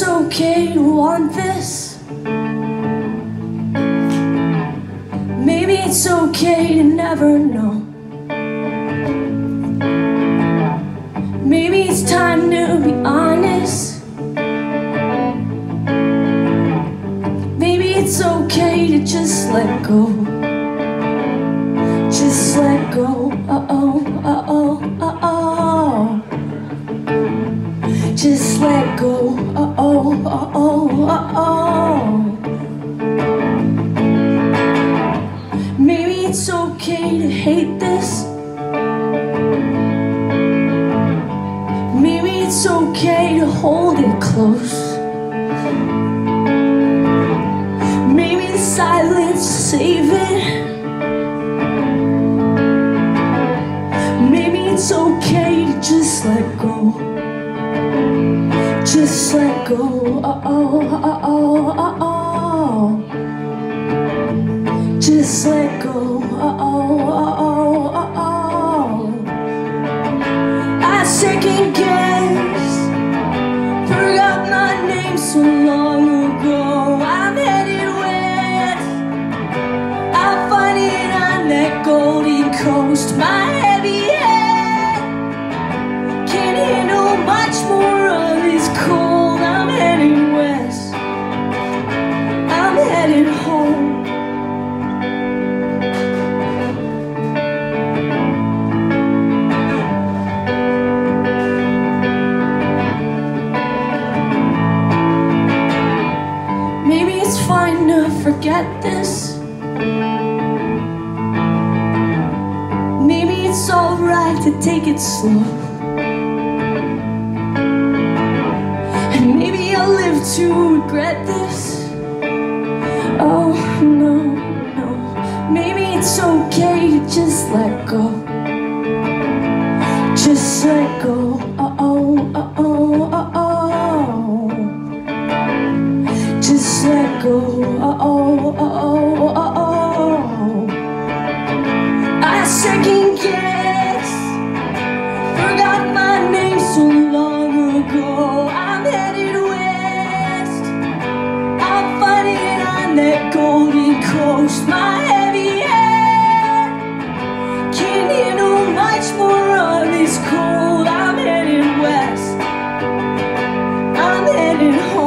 okay to want this. Maybe it's okay to never know. Maybe it's time to be honest. Maybe it's okay to just let go. Just let go. Uh oh, uh oh, Just let go. Uh oh, uh oh, uh oh. Maybe it's okay to hate this. Maybe it's okay to hold it close. Maybe the silence save it. Maybe it's okay to just let go. Just let go. Oh, uh oh, uh oh. Just let go. Oh, uh oh, uh oh. I second guess. Forgot my name so long ago. I'm headed west. I find it on that Goldie Coast. My this. Maybe it's alright to take it slow. And maybe I'll live to regret this. Oh no, no. Maybe it's okay to just let go. Just let go. I'm headed west. I'm fighting on that golden coast. My heavy head can't handle much more of this cold. I'm headed west. I'm headed home.